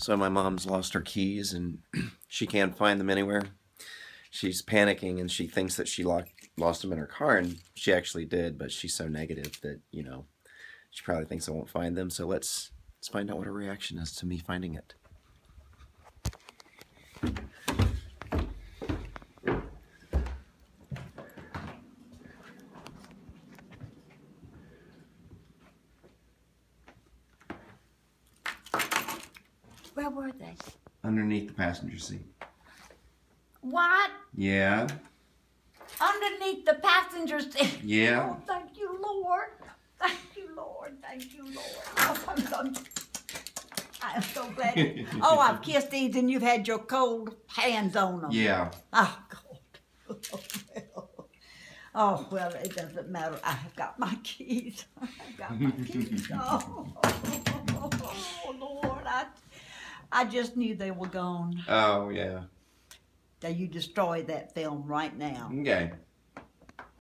So my mom's lost her keys and she can't find them anywhere. She's panicking and she thinks that she locked, lost them in her car and she actually did, but she's so negative that, you know, she probably thinks I won't find them. So let's let's find out what her reaction is to me finding it. Where were they? Underneath the passenger seat. What? Yeah. Underneath the passenger seat. Yeah. Oh, thank you, Lord. Thank you, Lord. Thank you, Lord. Oh, I'm so, I am so glad. oh, I've kissed these and you've had your cold hands on them. Yeah. Oh, God. Oh, well, it doesn't matter. I have got my keys. I've got my keys. Oh, oh, I just knew they were gone. Oh, yeah. That you destroy that film right now. Okay.